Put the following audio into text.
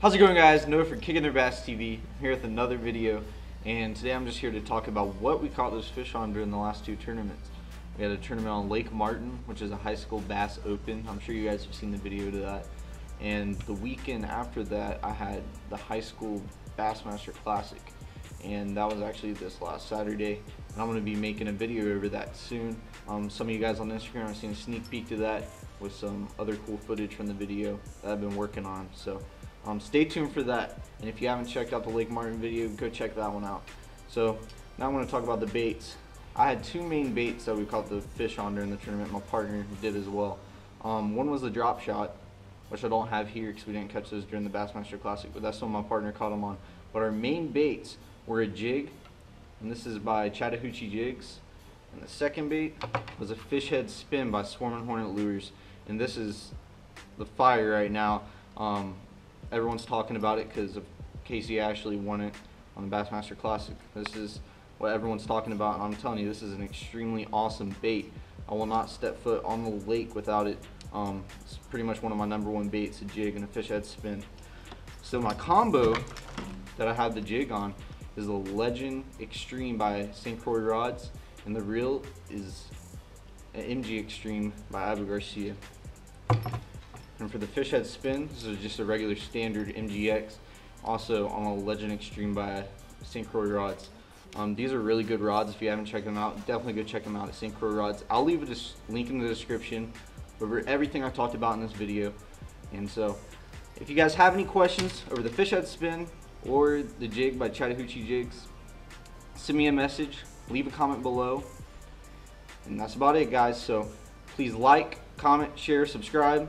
How's it going guys? Noah for Kicking Their Bass TV here with another video and today I'm just here to talk about what we caught those fish on during the last two tournaments. We had a tournament on Lake Martin which is a high school bass open. I'm sure you guys have seen the video to that. And the weekend after that I had the high school Bassmaster Classic and that was actually this last Saturday and I'm going to be making a video over that soon. Um, some of you guys on Instagram are seeing a sneak peek to that with some other cool footage from the video that I've been working on. So um, stay tuned for that. And if you haven't checked out the Lake Martin video, go check that one out. So now I'm going to talk about the baits. I had two main baits that we caught the fish on during the tournament. My partner did as well. Um, one was the drop shot, which I don't have here because we didn't catch those during the Bassmaster Classic, but that's what my partner caught them on. But our main baits were a jig, and this is by Chattahoochee Jigs. And the second bait was a fish head spin by Swarming Hornet Lures. And this is the fire right now. Um, everyone's talking about it because of Casey Ashley won it on the Bassmaster Classic. This is what everyone's talking about. And I'm telling you, this is an extremely awesome bait. I will not step foot on the lake without it. Um, it's pretty much one of my number one baits, a jig and a fish head spin. So my combo that I have the jig on is the Legend Xtreme by St. Croix Rods, and the reel is an MGXtreme by Abu Garcia. And for the fish head spin, this is just a regular standard MGX, also on a Legend Xtreme by St. Croix Rods. Um, these are really good rods. If you haven't checked them out, definitely go check them out at St. Croix Rods. I'll leave a link in the description over everything I talked about in this video. And so, if you guys have any questions over the fish head spin, or the jig by Chattahoochee Jigs, send me a message, leave a comment below. And that's about it, guys. So please like, comment, share, subscribe.